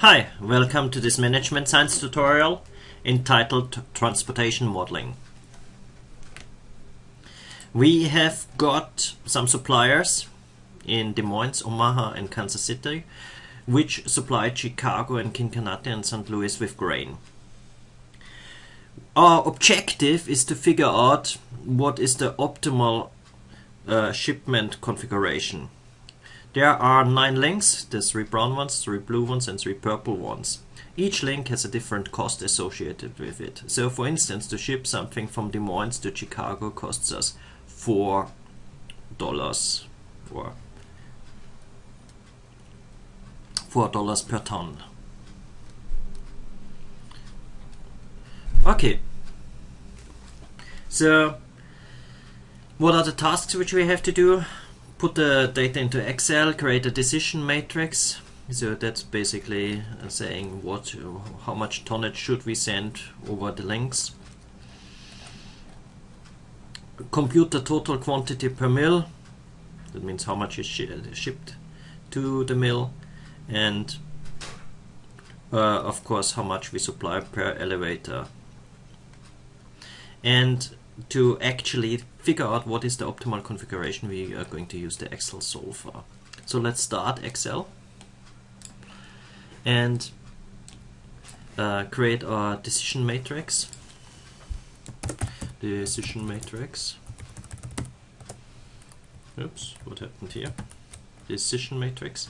Hi, welcome to this management science tutorial entitled Transportation Modeling. We have got some suppliers in Des Moines, Omaha and Kansas City which supply Chicago and Cincinnati and St. Louis with grain. Our objective is to figure out what is the optimal uh, shipment configuration. There are nine links, there's three brown ones, three blue ones and three purple ones. Each link has a different cost associated with it. So for instance, to ship something from Des Moines to Chicago costs us four dollars or four dollars per ton. Okay. So what are the tasks which we have to do? Put the data into Excel, create a decision matrix. So that's basically saying what, how much tonnage should we send over the links. Compute the total quantity per mill. That means how much is shipped to the mill, and uh, of course how much we supply per elevator. And to actually figure out what is the optimal configuration, we are going to use the Excel solver. So let's start Excel and uh, create our decision matrix. Decision matrix. Oops, what happened here? Decision matrix.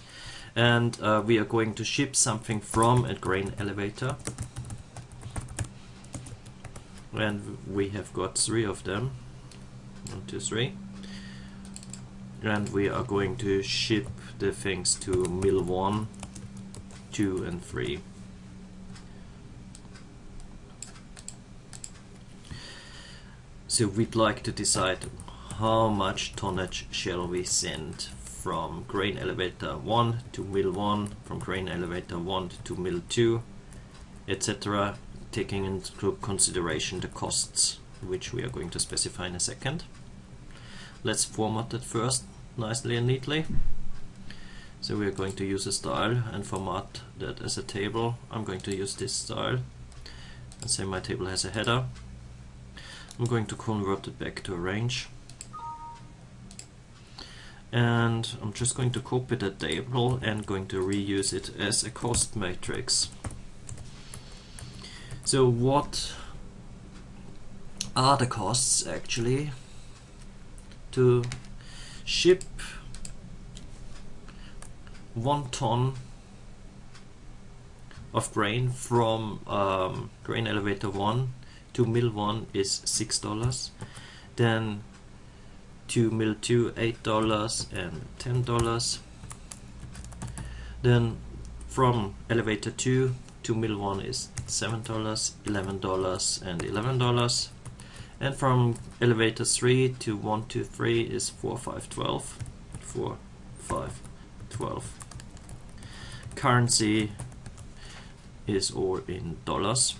And uh, we are going to ship something from a grain elevator and we have got three of them one two three and we are going to ship the things to mill 1 2 and 3 so we'd like to decide how much tonnage shall we send from grain elevator 1 to mill 1 from grain elevator 1 to mill 2 etc taking into consideration the costs which we are going to specify in a second. Let's format it first nicely and neatly. So we are going to use a style and format that as a table. I'm going to use this style and say my table has a header. I'm going to convert it back to a range and I'm just going to copy the table and going to reuse it as a cost matrix. So what are the costs actually to ship one ton of grain from um, grain elevator 1 to mill 1 is $6 then to mill 2 $8 and $10 then from elevator 2 to mill 1 is $7, $11 and $11 and from elevator 3 to 1 to 3 is 4 5 12 4 5 12 currency is all in dollars.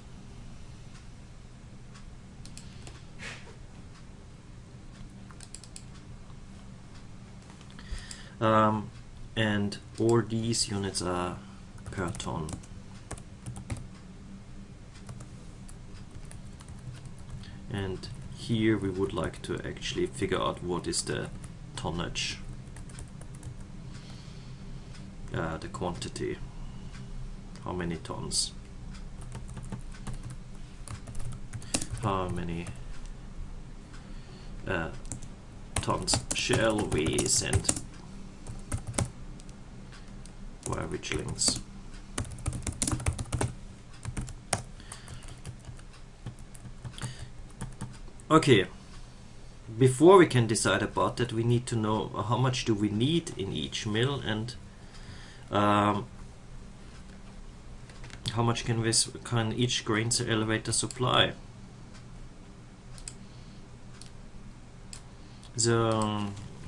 Um, and all these units are per ton and here we would like to actually figure out what is the tonnage. Uh, the quantity. How many tons? How many uh, tons shall we send? Via which links Okay, before we can decide about that, we need to know how much do we need in each mill and um, how much can, we, can each grain elevator supply. So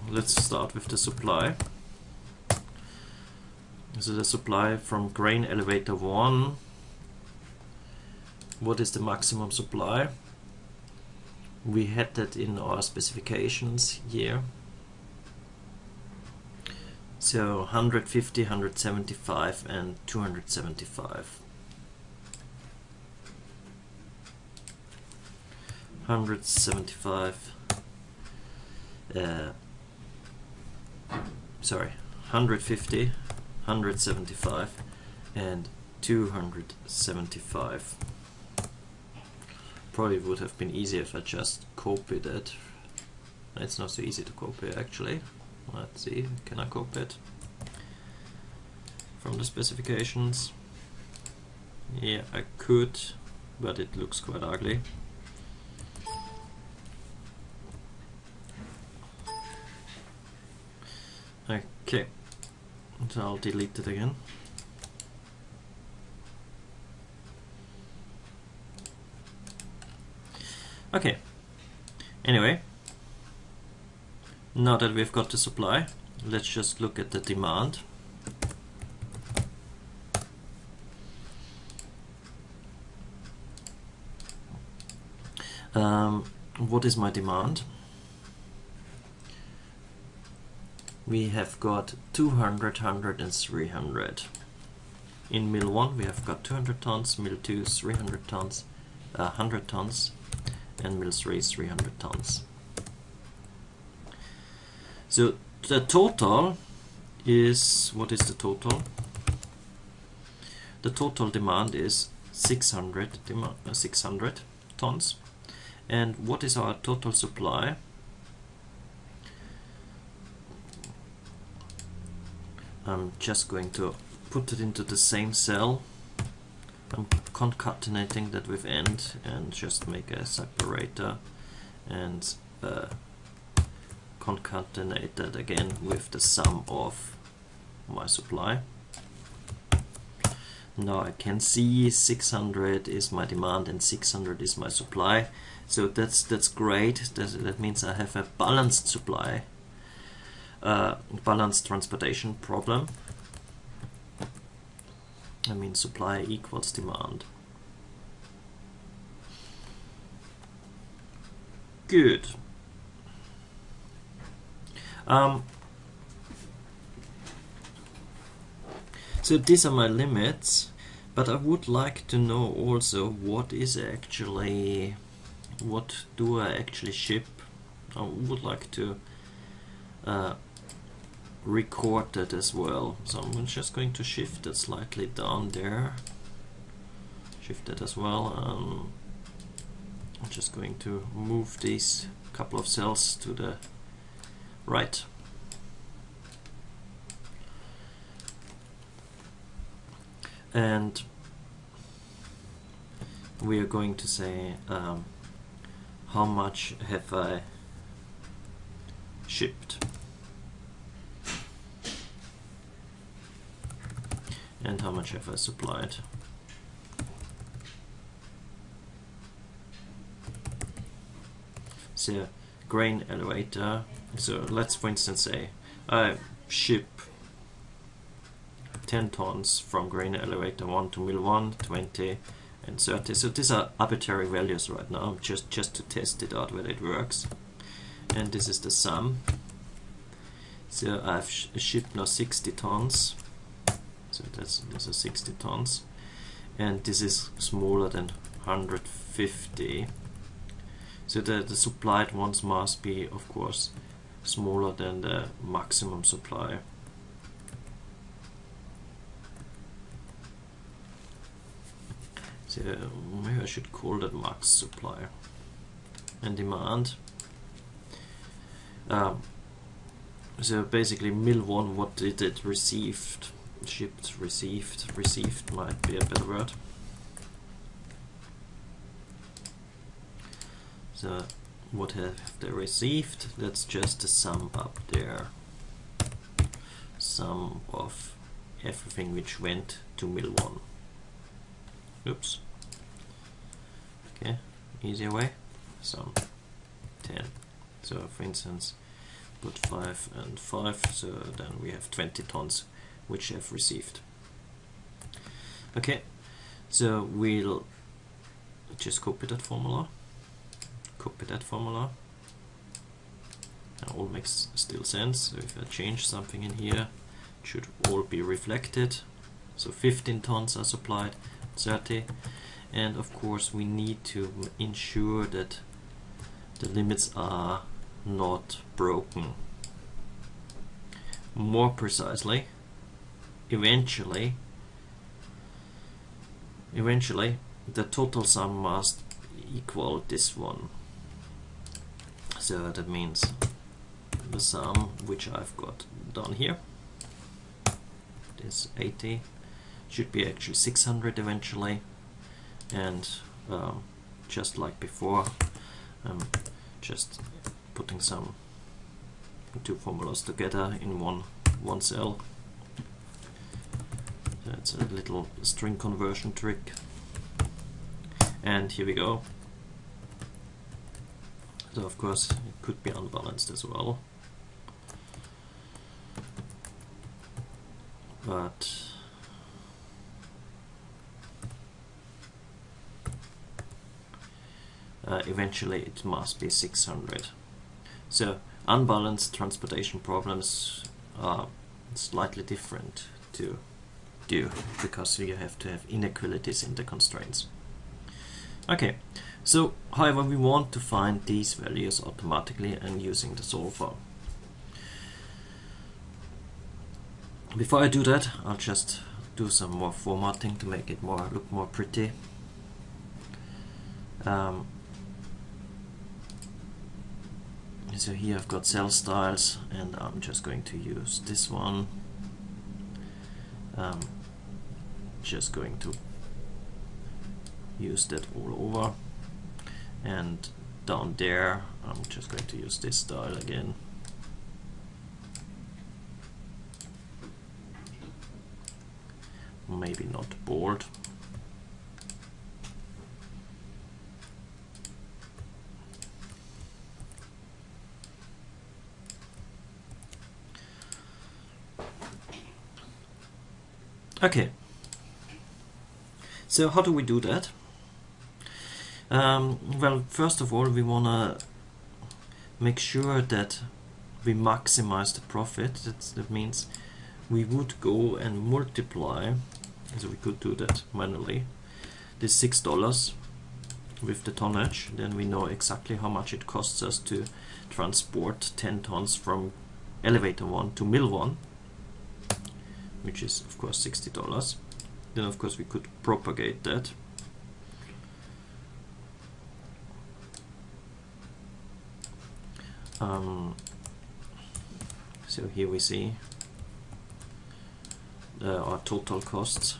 let's start with the supply. So the supply from grain elevator 1, what is the maximum supply? We had that in our specifications here So 150, 175 and 275. 175 uh, sorry 150 175 and 275 probably would have been easier if I just copied it. It's not so easy to copy actually. Let's see can I copy it from the specifications? Yeah I could but it looks quite ugly. Okay, so I'll delete it again. Okay, anyway, now that we've got the supply, let's just look at the demand. Um, what is my demand? we have got 200, 100 and 300. In mill 1 we have got 200 tons, mill 2 300 tons, uh, 100 tons and mill 3 300 tons. So the total is, what is the total? The total demand is 600, uh, 600 tons and what is our total supply? I'm just going to put it into the same cell concatenating that with end and just make a separator and uh, concatenate that again with the sum of my supply. Now I can see 600 is my demand and 600 is my supply. So that's that's great. That, that means I have a balanced supply uh, balanced transportation problem. I mean supply equals demand. Good. Um, so these are my limits, but I would like to know also what is actually, what do I actually ship? I would like to uh, record that as well. So I'm just going to shift it slightly down there. Shift that as well. Um, I'm just going to move these couple of cells to the right. And we are going to say um, how much have I shipped. And how much have I supplied. So grain elevator, so let's for instance say I ship 10 tons from grain elevator 1 to mill 1, 20 and 30. So these are arbitrary values right now, just, just to test it out whether it works. And this is the sum. So I've sh shipped now 60 tons that's those are 60 tons. And this is smaller than 150 so the, the supplied ones must be of course smaller than the maximum supply. So maybe I should call that max supply. And demand. Um, so basically mill 1 what did it received shipped, received, received might be a better word. So what have they received? That's just the sum up there. Sum of everything which went to mill 1. Oops. Okay, easier way. Sum 10. So for instance, put 5 and 5, so then we have 20 tons which I've received. Okay, so we'll just copy that formula, copy that formula. That all makes still sense. So if I change something in here, it should all be reflected. So 15 tons are supplied, 30. And of course we need to ensure that the limits are not broken. More precisely, eventually, eventually the total sum must equal this one. So that means the sum which I've got down here is 80 should be actually 600 eventually and um, just like before I'm just putting some two formulas together in one one cell that's a little string conversion trick. And here we go. So of course it could be unbalanced as well. But uh, eventually it must be 600 so unbalanced transportation problems are slightly different to do because you have to have inequalities in the constraints okay so however we want to find these values automatically and using the solver Before I do that, I'll just do some more formatting to make it more look more pretty. Um, so here I've got cell styles and I'm just going to use this one. Um, just going to use that all over and down there I'm just going to use this style again. maybe not bold. Okay, so how do we do that? Um, well, first of all, we want to make sure that we maximize the profit. That's, that means we would go and multiply so we could do that manually this six dollars with the tonnage then we know exactly how much it costs us to transport 10 tons from elevator 1 to mill 1 which is of course $60 then of course we could propagate that um, so here we see uh, our total costs.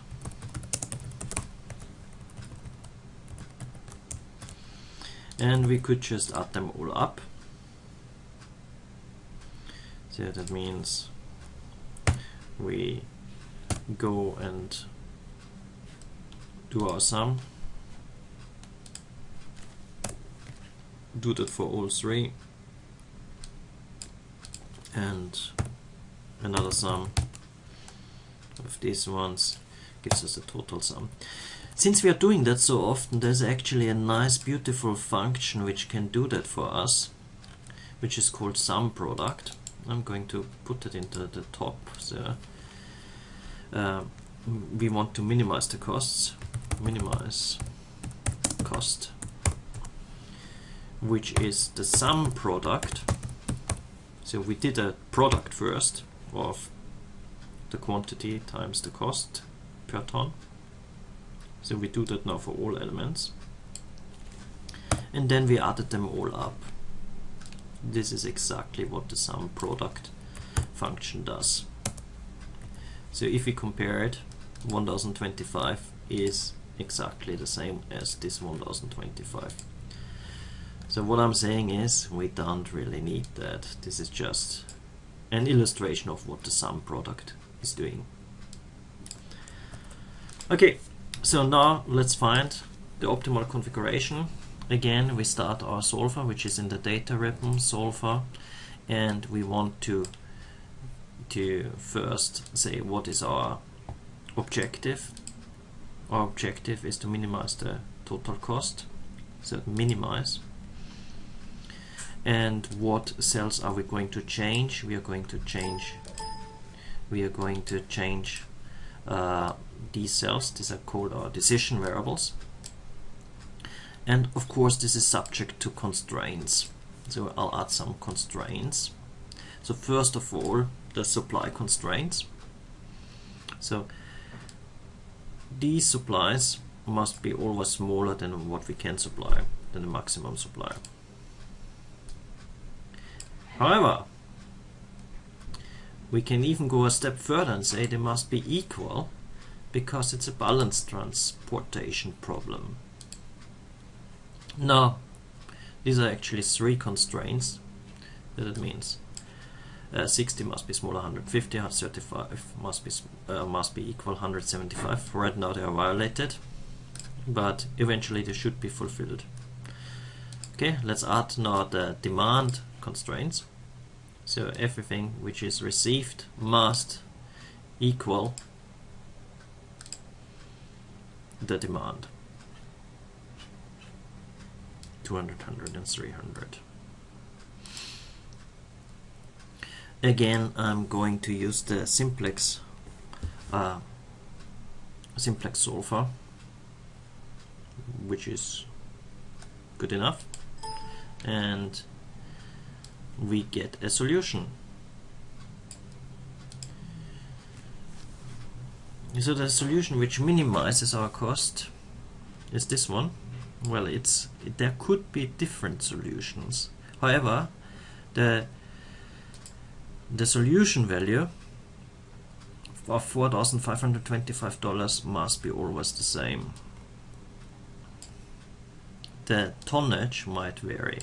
And we could just add them all up. So that means we go and do our sum. Do that for all three. And another sum of these ones gives us a total sum. Since we are doing that so often, there's actually a nice beautiful function which can do that for us, which is called sum product. I'm going to put it into the top. So uh, we want to minimize the costs. Minimize cost, which is the sum product. So we did a product first of the quantity times the cost per ton. So we do that now for all elements. And then we added them all up. This is exactly what the sum product function does. So if we compare it, 1025 is exactly the same as this 1025. So what I'm saying is we don't really need that. This is just an illustration of what the sum product is doing. Okay, so now let's find the optimal configuration. Again, we start our solver, which is in the data ribbon solver, and we want to to first say what is our objective. Our objective is to minimize the total cost, so minimize. And what cells are we going to change? We are going to change we are going to change uh, these cells. These are called our decision variables. And of course, this is subject to constraints. So I'll add some constraints. So first of all, the supply constraints. So these supplies must be always smaller than what we can supply, than the maximum supply. However, we can even go a step further and say they must be equal because it's a balanced transportation problem. Now, these are actually three constraints that it means. Uh, 60 must be smaller 150, 35 must be uh, must be equal 175. Right now they are violated, but eventually they should be fulfilled. Okay, let's add now the demand constraints. So everything which is received must equal the demand. 200, 100 and 300. Again, I'm going to use the simplex uh, simplex solver which is good enough and we get a solution. So the solution which minimizes our cost is this one. Well, it's there could be different solutions. However, the the solution value of $4,525 must be always the same. The tonnage might vary.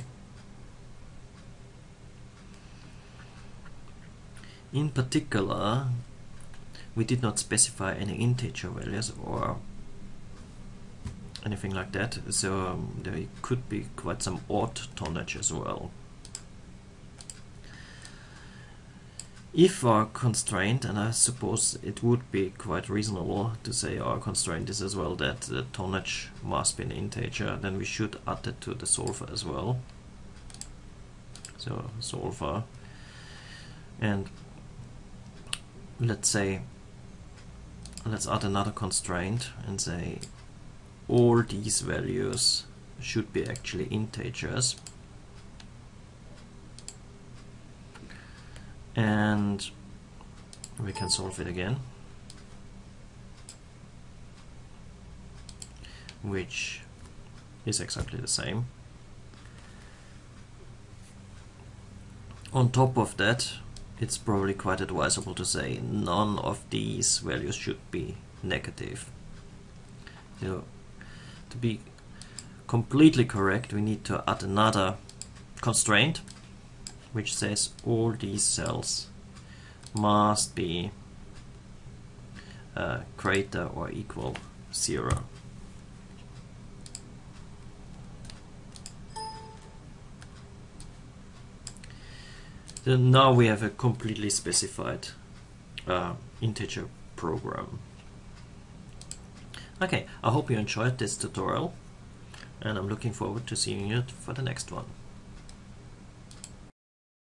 In particular, we did not specify any integer values or anything like that, so um, there could be quite some odd tonnage as well. If our constraint, and I suppose it would be quite reasonable to say oh, our constraint is as well that the tonnage must be an integer, then we should add it to the solver as well. So solver and let's say let's add another constraint and say all these values should be actually integers and we can solve it again. Which is exactly the same. On top of that it's probably quite advisable to say none of these values should be negative. So to be completely correct we need to add another constraint which says all these cells must be uh, greater or equal zero. Then now we have a completely specified uh, integer program. Okay, I hope you enjoyed this tutorial and I'm looking forward to seeing you for the next one.